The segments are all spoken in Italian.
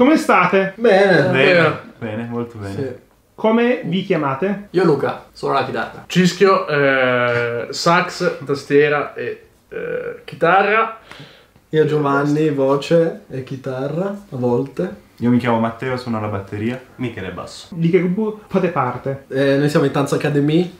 Come state? Bene. Bene, bene, molto bene. Sì. Come vi chiamate? Io Luca, suono la chitarra. Cischio, eh, sax, tastiera e eh, chitarra. Io Giovanni, voce e chitarra, a volte. Io mi chiamo Matteo, sono la batteria. Michele Basso. Di che gruppo fate parte? Eh, noi siamo in Tanza Academy.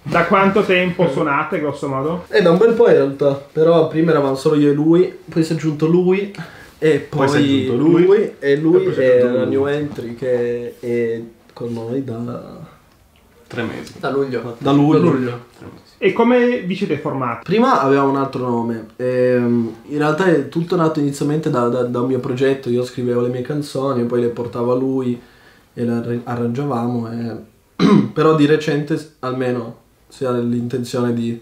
Da quanto tempo suonate, grosso modo? E da un bel po' in realtà. Però prima eravamo solo io e lui, poi si è aggiunto lui. E poi, Poi lui. e lui E si è la lui. new entry che è con noi da, Tre mesi. Da luglio. da luglio. Da luglio. E come vi siete formati? Prima aveva un altro nome, ehm, in realtà è tutto nato inizialmente da, da- da un mio progetto, io scrivevo le mie canzoni, poi le portavo a lui e le arra- arrangiavamo, e- però di recente almeno si ha l'intenzione di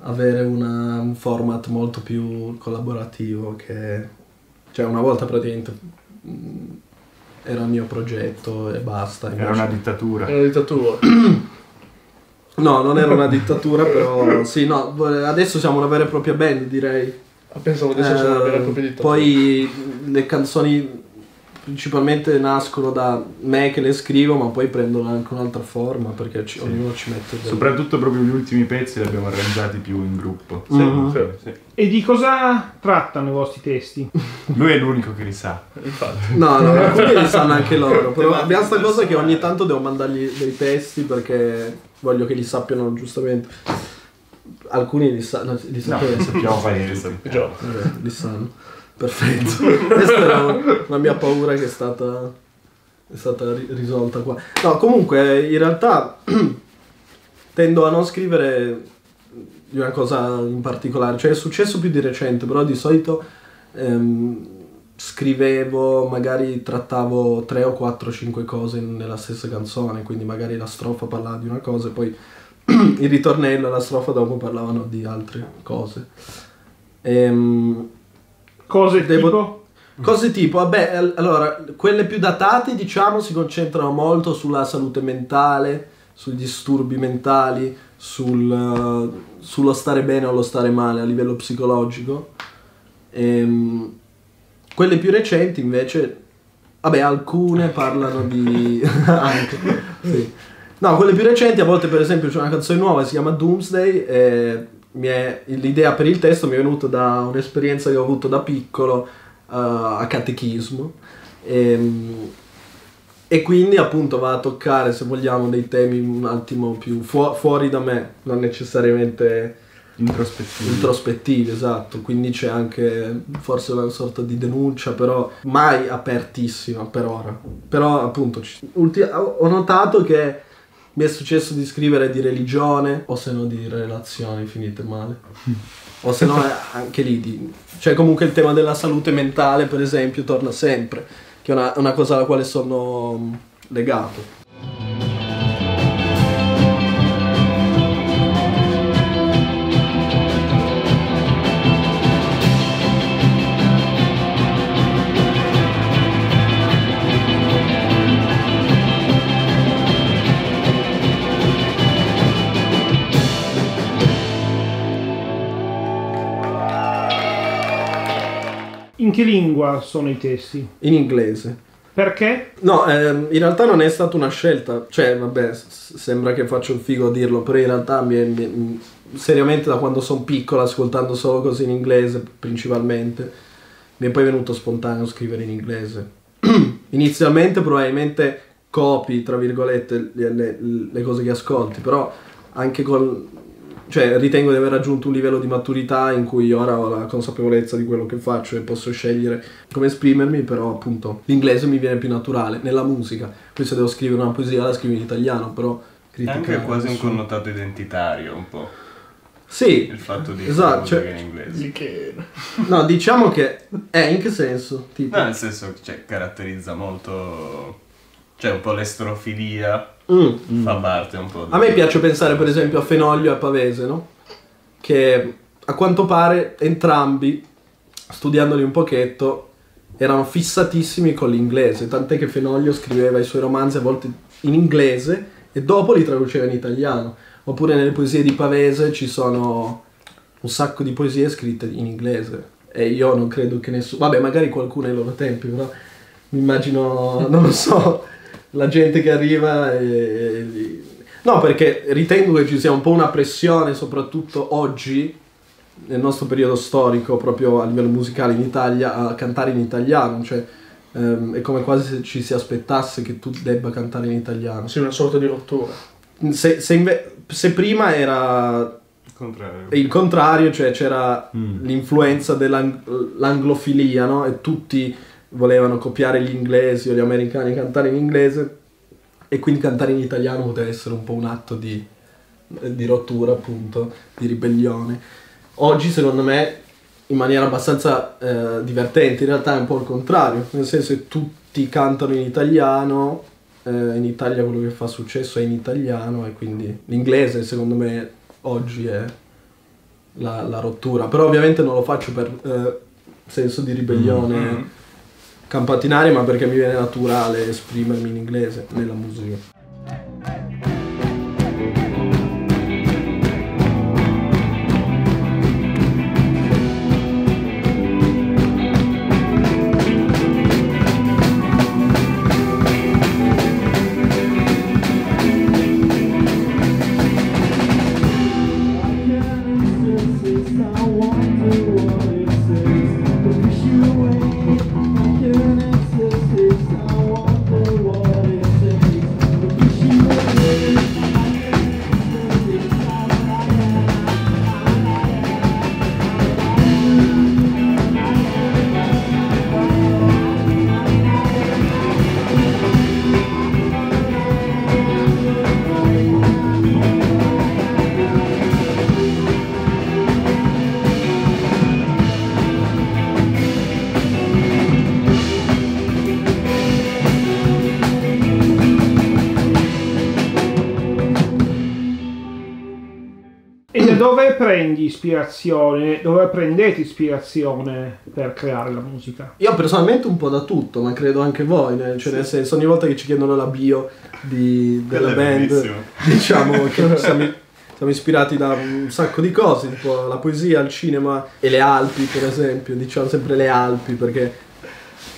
avere una- un format molto più collaborativo che, cioè una volta praticamente mm, era il mio progetto e basta. Era invece- una dittatura. È una dittatura. No, non era una dittatura, però sì, no, adesso siamo una vera e propria band, direi. Ah, Pensavo adesso c'era una vera e Eh, propria dittatura. poi le canzoni principalmente nascono da me che le scrivo, ma poi prendono anche un'altra forma perché ci- ognuno ci mette del... Soprattutto proprio gli ultimi pezzi li abbiamo arrangiati più in gruppo. Sì, Mhm. sì, sì. E di cosa trattano i vostri testi? Lui è l'unico che li sa. Infatti. No, no, alcuni li sanno anche loro, però abbiamo sta cosa che ogni tanto devo mandargli dei testi perché voglio che li sappiano giustamente. Alcuni li, sa- no, li No, sapete. sappiamo fare. Vabbè, li sanno. Perfetto. Questa era una mia paura che è stata, è stata ri- risolta qua. No, comunque, in realtà tendo a non scrivere di una cosa in particolare. Cioè, è successo più di recente, però di solito ehm, scrivevo, magari trattavo tre o quattro o cinque cose in- nella stessa canzone, quindi magari la strofa parlava di una cosa e poi il ritornello e la strofa dopo parlavano di altre cose. Ehm, Cose Devo- tipo? Cose tipo, vabbè, al- allora, quelle più datate, diciamo, si concentrano molto sulla salute mentale, sui disturbi mentali, sul, eh, sullo stare bene o lo stare male a livello psicologico. Ehm, quelle più recenti, invece, vabbè, alcune parlano di... anche, sì. No, quelle più recenti, a volte, per esempio, c'è una canzone nuova che si chiama Doomsday e è- l'idea per il testo mi è venuta da un'esperienza che ho avuto da piccolo eh, a catechismo. E, e quindi appunto va a toccare se vogliamo dei temi un attimo più fu- fuori da me non necessariamente Introspettivo. introspettivi esatto. Quindi c'è anche forse una sorta di denuncia però mai apertissima per ora. Però appunto ho notato che mi è successo di scrivere di religione o se no di relazioni finite male. O se no anche lì di- cioè comunque il tema della salute mentale per esempio torna sempre che è una, una cosa alla quale sono mm, legato In che lingua sono i testi? in inglese Perché? No, ehm, in realtà non è stata una scelta, cioè vabbè, s- sembra che faccio il figo a dirlo, però in realtà mi mi- seriamente da quando sono piccolo, ascoltando solo cose in inglese principalmente, mi è poi venuto spontaneo scrivere in inglese. Inizialmente probabilmente copi, tra virgolette, le, le- le cose che ascolti, però anche con... Cioè, ritengo di aver raggiunto un livello di maturità in cui ora ho la consapevolezza di quello che faccio e posso scegliere come esprimermi, però appunto l'inglese mi viene più naturale nella musica. Poi se devo scrivere una poesia la scrivo in italiano, però È critica anche quasi un connotato identitario, un po'. Sì, Il fatto di Esatto, cioè- in inglese. Michele. no, diciamo che... Eh, in che senso? Tipo... No, nel senso che cioè, caratterizza molto... Cioè, un po' l'estrofilia Mm. fa parte un po'. A me piace pensare per esempio a Fenoglio e a Pavese, no? Che a quanto pare entrambi, studiandoli un pochetto, erano fissatissimi con l'inglese, tant'è che Fenoglio scriveva i suoi romanzi a volte in inglese e dopo li traduceva in italiano. Oppure nelle poesie di Pavese ci sono un sacco di poesie scritte in inglese. e io non credo che nessuno... Vabbè, magari qualcuno ai loro tempi, però mi immagino, non lo so, la gente che arriva e... e- No, perché ritengo che ci sia un po' una pressione, soprattutto oggi, nel nostro periodo storico, proprio a livello musicale in Italia, a cantare in italiano, cioè ehm, è come quasi se ci si aspettasse che tu debba cantare in italiano. Sì, una sorta di rottura. Se, se inve- se prima era Il contrario. il contrario, cioè c'era Mm. l'influenza dell'anglofilia, no? E tutti volevano copiare gli inglesi o gli americani cantare in inglese e quindi cantare in italiano poteva essere un po' un atto di, di rottura, appunto, di ribellione. Oggi, secondo me, in maniera abbastanza eh, divertente, in realtà è un po' il contrario, nel senso che tutti cantano in italiano, eh, in Italia quello che fa successo è in italiano e quindi l'inglese, secondo me, oggi è la, la rottura. Però ovviamente non lo faccio per eh, senso di ribellione Mm. Campato in aria, ma perché mi viene naturale esprimermi in inglese nella musica. Prendi ispirazione? Dove prendete ispirazione per creare la musica? Io personalmente un po' da tutto, ma credo anche voi, cioè nel senso ogni volta che ci chiedono la bio di- della band, diciamo che siamo, siamo ispirati da un sacco di cose, tipo la poesia, il cinema e le Alpi per esempio, diciamo sempre le Alpi perché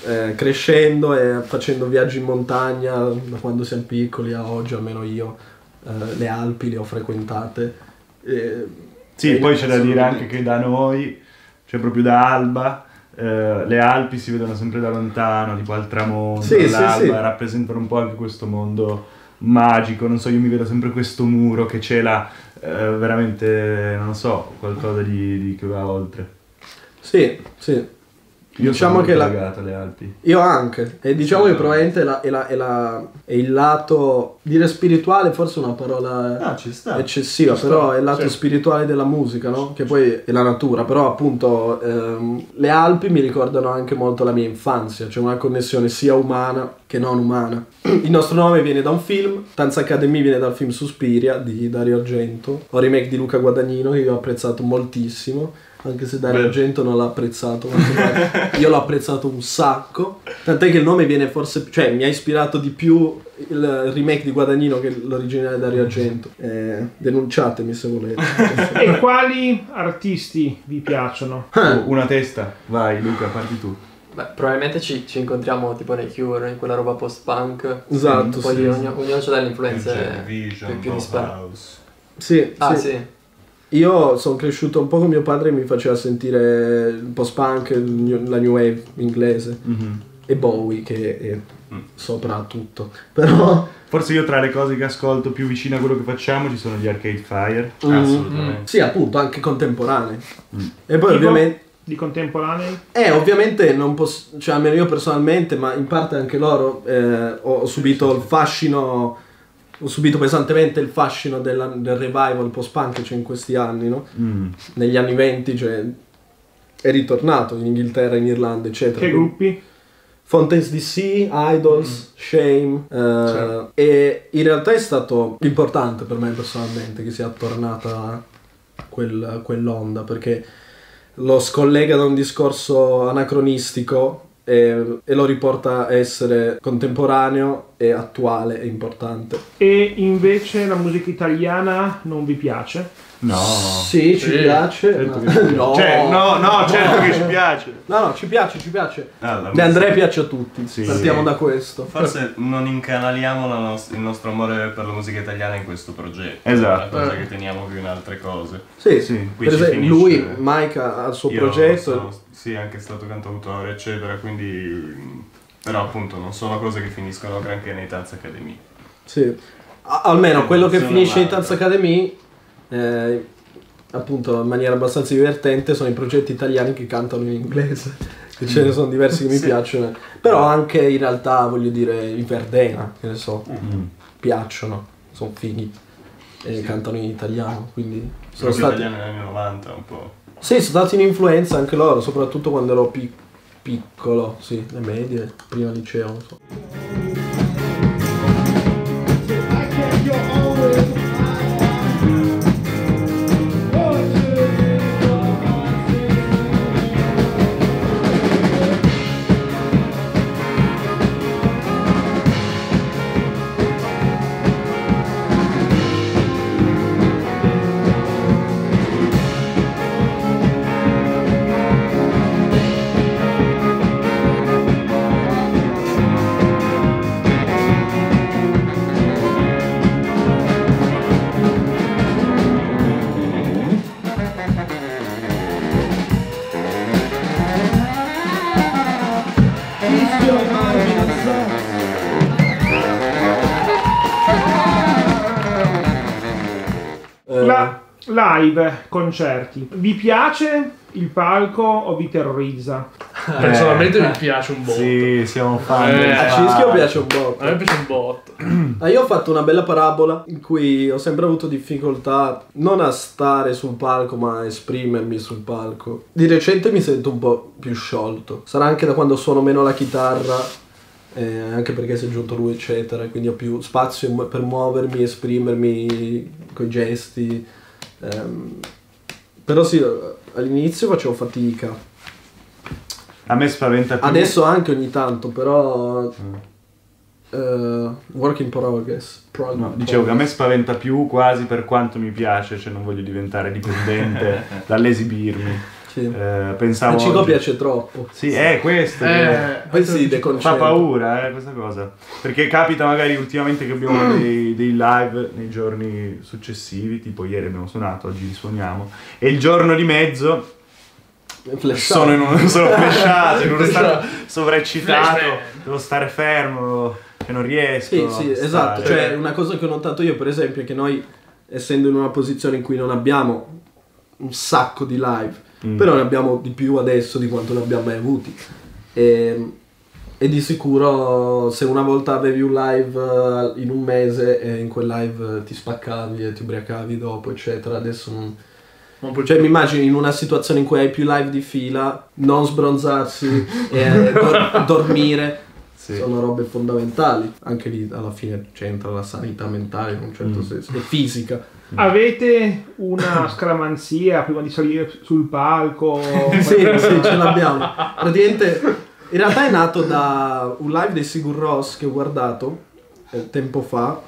eh, crescendo e facendo viaggi in montagna da quando siamo piccoli a oggi, almeno io, eh, le Alpi le ho frequentate. E- Sì, poi c'è da dire anche che da noi, cioè proprio da Alba, eh, le Alpi si vedono sempre da lontano, tipo al tramonto, Sì, sì, l'alba sì. rappresentano un po' anche questo mondo magico, non so, io mi vedo sempre questo muro che cela eh, veramente, non so, qualcosa di, di che va oltre. Sì, sì. Io Diciamo che la- alle Alpi. Io anche, e diciamo Sì, che probabilmente la- è, la- è la- è il lato, dire spirituale forse è una parola Ah, ci sta. eccessiva, però è il lato sì. spirituale della musica, no? Che poi è la natura, però appunto ehm, le Alpi mi ricordano anche molto la mia infanzia, c'è una connessione sia umana che non umana. Il nostro nome viene da un film, Tanza Academy viene dal film Suspiria di Dario Argento, o remake di Luca Guadagnino che io ho apprezzato moltissimo. Anche se Dario. Argento non l'ha apprezzato, io l'ho apprezzato un sacco. Tant'è che il nome viene forse, cioè mi ha ispirato di più il remake di Guadagnino che l'originale Dario Argento. Eh, denunciatemi se volete. E quali artisti vi piacciono? Ah, Una testa, vai Luca, parti tu. Beh, probabilmente ci, ci incontriamo tipo nei Cure, in quella roba post-punk. Esatto, Poi sì. ognuno, ognuno ha delle influenze più, più disparate. Sì, Ah sì. sì, Io sono cresciuto un po' con mio padre e mi faceva sentire il post-punk, il new- la new wave inglese Mhm. e Bowie che è Mm. sopra tutto. Però Forse io tra le cose che ascolto più vicine a quello che facciamo ci sono gli Arcade Fire. Assolutamente. sì, appunto, anche contemporanei. Mm. E poi Tipo? ovviamente Di contemporanei? Eh, ovviamente non posso, cioè almeno io personalmente, ma in parte anche loro, eh, ho subito il fascino, ho subito pesantemente il fascino della- del revival post-punk che c'è in questi anni, no? Mm. Negli anni 20, cioè, è ritornato in Inghilterra, in Irlanda, eccetera. Che gruppi? Fontaines DC, Idols, Shame, eh, Certo. e in realtà è stato importante per me personalmente che sia tornata quel- quell'onda perché lo scollega da un discorso anacronistico e, e lo riporta a essere contemporaneo e attuale e importante. E invece la musica italiana non vi piace? No. Sì, ci Sì, piace. Certo no. che ci piace. no. Cioè, no, no, certo che ci piace. No, no, ci piace, ci piace. Ah, la De Andrea piace a tutti. Sì. Partiamo da questo. Forse non incanaliamo la nos- il nostro amore per la musica italiana in questo progetto. Esatto. È una cosa Eh. che teniamo più in altre cose. Sì, Sì, qui per esempio, finisce. lui, Mike, ha il suo Io progetto. sono, sì, anche stato cantautore, eccetera, quindi... Però appunto non sono cose che finiscono granché nei Dance Academy. Sì. A- almeno quello che finisce in un'altra. Dance Academy, eh, appunto in maniera abbastanza divertente, sono i progetti italiani che cantano in inglese. Che ce ne sono diversi che mi Sì. piacciono. Però anche in realtà, voglio dire, i Verdena, che ne so, Mm. piacciono, sono fighi. E Sì. cantano in italiano, quindi sono stati... italiani negli anni 90 un po'. Sì, sono stati un'influenza anche loro, soprattutto quando ero pi- piccolo, sì, le medie, prima liceo, non so. La live, concerti. Vi piace il palco o vi terrorizza? Personalmente mi piace un botto. Sì, siamo fan. Eh, a. Cischio piace un botto. A me piace un botto. Ah, io ho fatto una bella parabola in cui ho sempre avuto difficoltà non a stare sul palco ma a esprimermi sul palco. Di recente mi sento un po' più sciolto. Sarà anche da quando suono meno la chitarra, eh, anche perché si è aggiunto lui eccetera, quindi ho più spazio per muovermi, esprimermi coi gesti. Ehm, però sì, all'inizio facevo fatica. A me spaventa più. Adesso anche ogni tanto, però... eh, work in progress. Prog- No, dicevo che a me spaventa più quasi per quanto mi piace, cioè non voglio diventare dipendente dall'esibirmi. Sì. Eh, pensavo. A Cico oggi- piace troppo. Sì, è questo. che- Eh, Poi si Fa paura eh, questa cosa. Perché capita magari ultimamente che abbiamo dei, dei live nei giorni successivi, tipo ieri abbiamo suonato, oggi risuoniamo, e il giorno di mezzo Flashato. sono, in un, sono flashato, in uno stato man. devo stare fermo, che non riesco. Sì, sì, esatto. Cioè, una cosa che ho notato io, per esempio, è che noi, essendo in una posizione in cui non abbiamo un sacco di live, Mm. però ne abbiamo di più adesso di quanto ne abbiamo mai avuti. E, e di sicuro, se una volta avevi un live eh, in un mese e in quel live eh, ti spaccavi e ti ubriacavi dopo, eccetera, adesso non. Cioè, mi immagino in una situazione in cui hai più live di fila, non sbronzarsi e dor- dormire. Sì. Sono robe fondamentali. Anche lì alla fine c'entra la sanità mentale in un certo Mm. senso. E fisica. Avete una scaramanzia prima di salire sul palco? sì, sì, ce l'abbiamo. Praticamente, in realtà è nato da un live dei Sigur Ross che ho guardato eh, tempo fa.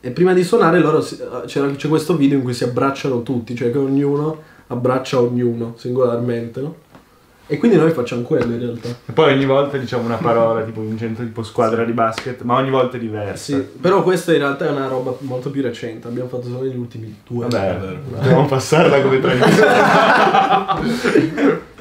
E prima di suonare loro si- eh, c'era, c'è questo video in cui si abbracciano tutti, cioè che ognuno abbraccia ognuno singolarmente, no? E quindi noi facciamo quello in realtà. E poi ogni volta diciamo una parola tipo vincente tipo squadra di basket, ma ogni volta è diversa. Sì, però questa in realtà è una roba molto più recente, abbiamo fatto solo negli ultimi due Vabbè, dobbiamo passarla come tradizione.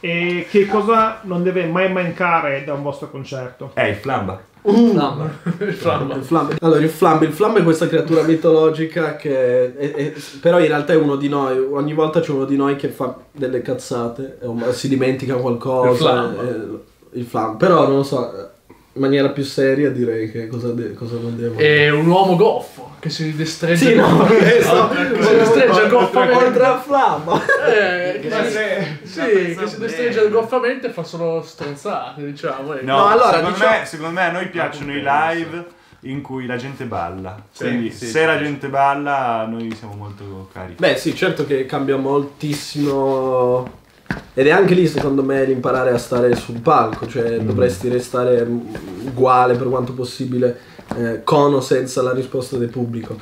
E che cosa non deve mai mancare da un vostro concerto? Eh, il flamba. Flamma. il flamma. Il flambe. Allora, il flambe, il flambe è questa creatura mitologica che è- è- però in realtà è uno di noi. Ogni volta c'è uno di noi che fa delle cazzate, o si dimentica qualcosa. Il flambe. eh, il flambe. Però non lo so, in maniera più seria direi che cosa, de- cosa non devo. È un uomo goffo che si destreggia. Sì, no, questo. si destreggia goffamente. Oltre flamma. Eh, che se- sì, che pensa si bene. destreggia goffamente e fa solo stronzate, diciamo. ecco. No, No, allora, secondo, diciamo- me, secondo me a noi piacciono i live in cui la gente balla. Sì, Quindi sì, se sì. la gente balla noi siamo molto carichi. Beh, sì, certo che cambia moltissimo. Ed è anche lì, secondo me, l'imparare a stare sul palco, cioè dovresti restare mm, uguale per quanto possibile, eh, con o senza la risposta del pubblico.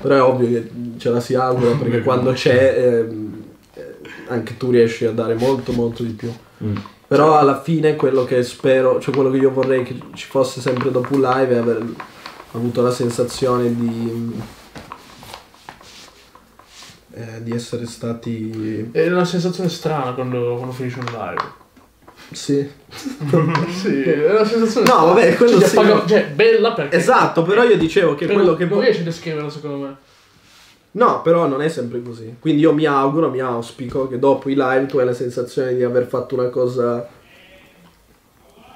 Però è ovvio che ce la si augura perché quando c'è eh, anche tu riesci a dare molto molto di più. Mm. Però alla fine quello che spero, cioè quello che io vorrei che ci fosse sempre dopo un live è aver avuto la sensazione di, eh, di essere stati... È una sensazione strana quando, quando finisce un live. Sì. sì, è una sensazione No, strana. vabbè, quello cioè, sì. appaga- cioè, bella perché... Esatto, però io dicevo che Però quello che... Non riesci a descriverlo secondo me. No, però non è sempre così. Quindi io mi auguro, mi auspico che dopo i live tu hai la sensazione di aver fatto una cosa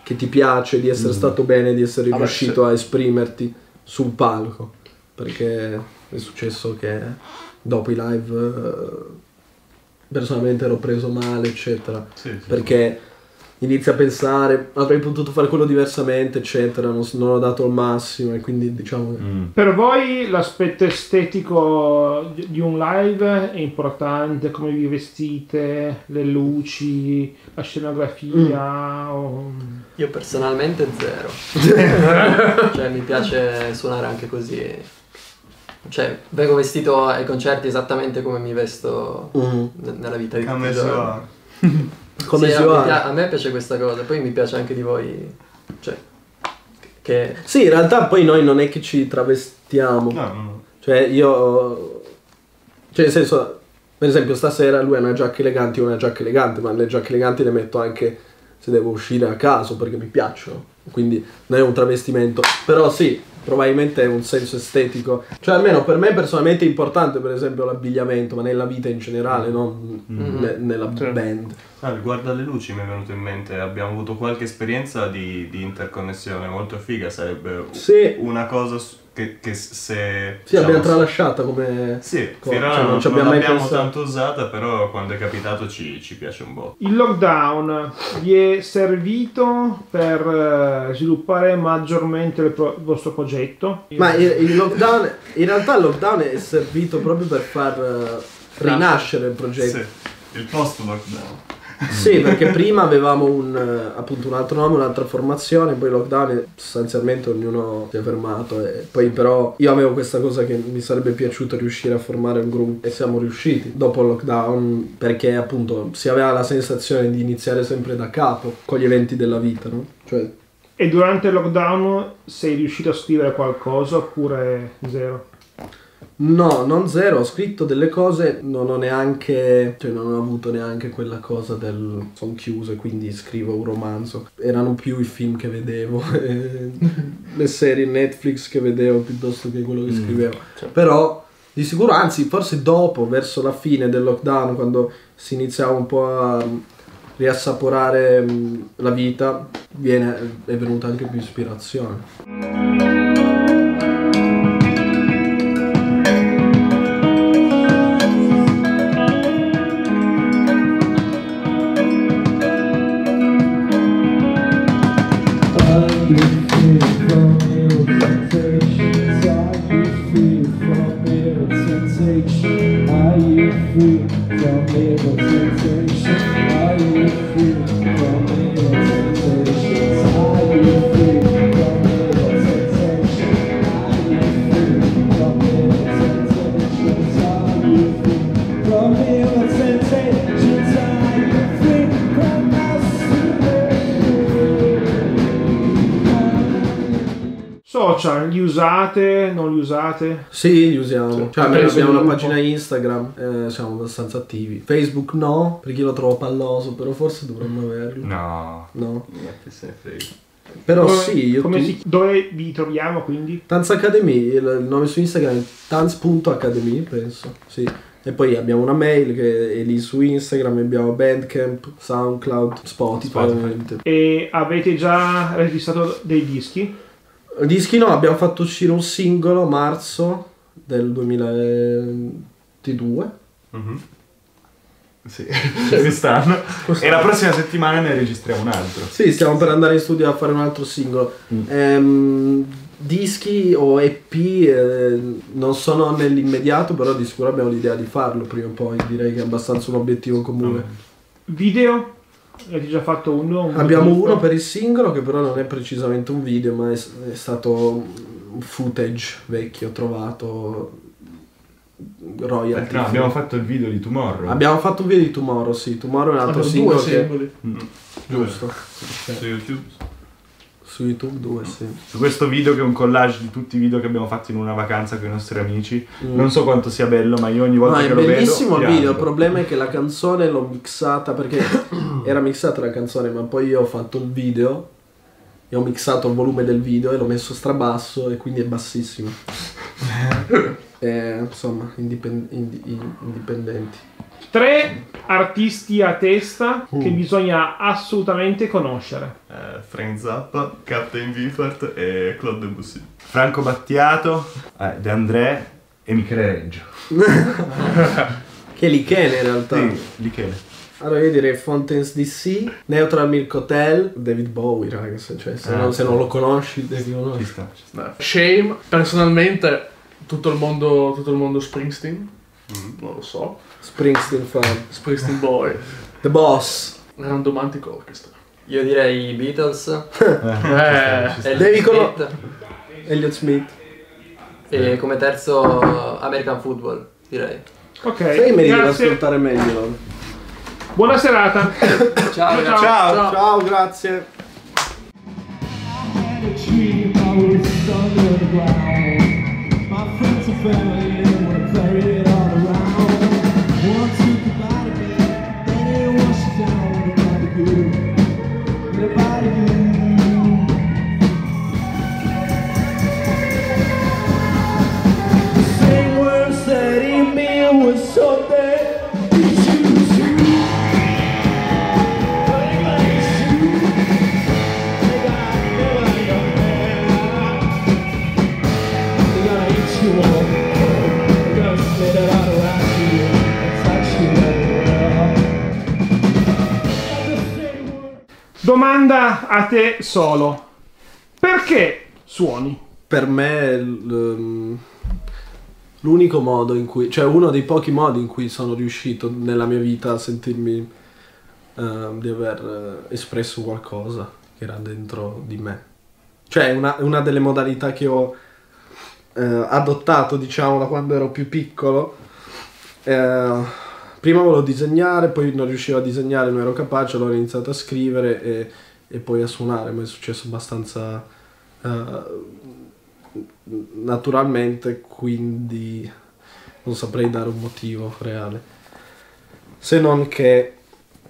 che ti piace, di essere stato bene, di essere Vabbè, riuscito a esprimerti sul palco. Perché è successo che dopo i live eh, personalmente ero preso male, eccetera. Sì, sì. Perché inizi a pensare avrei potuto fare quello diversamente, eccetera, non, non ho dato il massimo e quindi diciamo che- Mm. Per voi l'aspetto estetico di un live è importante, come vi vestite, le luci, la scenografia? o- Io personalmente zero. cioè mi piace suonare anche così. Cioè vengo vestito ai concerti esattamente come mi vesto Mhm. n- nella vita di tutti Come i si giorni. va? come Sì, si a, me va? pia- a me piace questa cosa, poi mi piace anche di voi. Cioè, che Sì, in realtà poi noi non è che ci travestiamo. No, no, no. Cioè, io. Cioè, nel senso, per esempio, stasera lui ha una giacca elegante, io ho una giacca elegante, ma le giacche eleganti le metto anche se devo uscire a caso perché mi piacciono. Quindi non è un travestimento. Però sì, probabilmente un senso estetico. Cioè, almeno per me personalmente è importante, per esempio, l'abbigliamento, ma nella vita in generale, non ne- nella Sì. band. Ah, riguardo alle luci mi è venuto in mente, abbiamo avuto qualche esperienza di, di interconnessione molto figa, sarebbe Sì, una cosa che, che se... sì, abbiamo diciamo, tralasciata come. Sì, co- finora cioè, non, ci non abbiamo mai l'abbiamo pensato. tanto usata, però quando è capitato ci, ci piace un po'. Il lockdown vi è servito per eh, sviluppare maggiormente il, pro- il vostro progetto? Ma il, il lockdown, in realtà il lockdown è servito proprio per far eh, rinascere il progetto. Sì, il post-lockdown. Sì, perché prima avevamo un, eh, appunto un altro nome, un'altra formazione, poi lockdown e sostanzialmente ognuno si è fermato e poi però io avevo questa cosa che mi sarebbe piaciuto riuscire a formare un gruppo e siamo riusciti dopo il lockdown perché appunto si aveva la sensazione di iniziare sempre da capo con gli eventi della vita, no? Cioè E durante il lockdown sei riuscito a scrivere qualcosa oppure zero? No, non zero, ho scritto delle cose, non ho neanche, cioè non ho avuto neanche quella cosa del sono chiuso e quindi scrivo un romanzo. Erano più i film che vedevo, le serie Netflix che vedevo piuttosto che quello che scrivevo. Però di sicuro, anzi, forse dopo, verso la fine del lockdown, quando si iniziava un po' a mm, riassaporare mm, la vita, viene, è venuta anche più ispirazione. free from evil temptation. Usate, non li usate? Sì, li usiamo. Cioè, almeno abbiamo una un pagina. Instagram, eh, siamo abbastanza attivi. Facebook no, perché io lo trovo palloso, però forse dovremmo averlo. No. No. Niente se ne frega. Però Come- sì, io come tu- si- dove vi troviamo quindi? Tanz Academy, il, il nome su Instagram è tanz.academy, penso. Sì. E poi abbiamo una mail che è lì su Instagram, abbiamo Bandcamp, Soundcloud, Spotify, Spotify. E avete già registrato dei dischi? Dischi no, abbiamo fatto uscire un singolo a marzo del 2022. Mhm. Sì, quest'anno. E la prossima settimana ne registriamo un altro. Sì, stiamo per andare in studio a fare un altro singolo. Mm. Ehm, dischi o EP eh, non sono nell'immediato, però di sicuro abbiamo l'idea di farlo prima o poi. Direi che è abbastanza un obiettivo comune. Video? Avete già fatto uno? Un Abbiamo video? uno per il singolo che però non è precisamente un video, ma è, è stato un footage vecchio trovato royalty. No, abbiamo fatto il video di Tomorrow. Abbiamo fatto un video di Tomorrow, sì. Tomorrow è un altro Sono singolo due che... simboli. Giusto. Su YouTube. Su YouTube 2, sì. Su questo video che è un collage di tutti i video che abbiamo fatto in una vacanza con i nostri amici. Mm. Non so quanto sia bello, ma io ogni volta No, che è lo vedo bellissimo il video, il problema è che la canzone l'ho mixata perché era mixata la canzone, ma poi io ho fatto il video e ho mixato il volume del video e l'ho messo strabasso e quindi è bassissimo. Eh, insomma, indipen- indi- in- indipendenti. Tre artisti a testa che Uh. bisogna assolutamente conoscere. Eh, Frank Zappa, Captain Beefheart e Claude Debussy. Franco Battiato, eh, De André e Michele Reggio. Che lichene in realtà. Sì, Michele. Allora io direi Fountains DC, Neutral Milk Hotel, David Bowie, ragazzi, cioè se, Ah, non, se non lo conosci devi Ci conoscere. sta, ci sta. Shame, personalmente tutto il mondo, tutto il mondo Springsteen, non lo so. Springsteen fan. Springsteen Boy, The Boss. Randomantic Orchestra. Io direi i Beatles, Eh, ci ci. Elliott Devi cono- Smith Elliot Smith. e come terzo American Football, direi. Ok, mi devi grazie. ascoltare meglio. Buona serata. Ciao ragazzi. Ciao, ciao, grazie. My friends and family Domanda a te solo. Perché suoni? Per me l- l'unico modo in cui, cioè uno dei pochi modi in cui sono riuscito nella mia vita a sentirmi eh, di aver eh, espresso qualcosa che era dentro di me. Cioè una, una delle modalità che ho eh, adottato, diciamo, da quando ero più piccolo. Eh, prima volevo disegnare, poi non riuscivo a disegnare, non ero capace, allora ho iniziato a scrivere e, e poi a suonare, ma è successo abbastanza eh, naturalmente, quindi non saprei dare un motivo reale. Se non che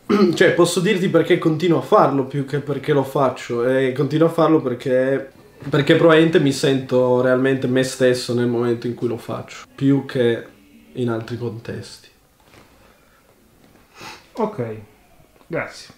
cioè posso dirti perché continuo a farlo più che perché lo faccio e continuo a farlo perché perché probabilmente mi sento realmente me stesso nel momento in cui lo faccio, più che in altri contesti. Ok, grazie.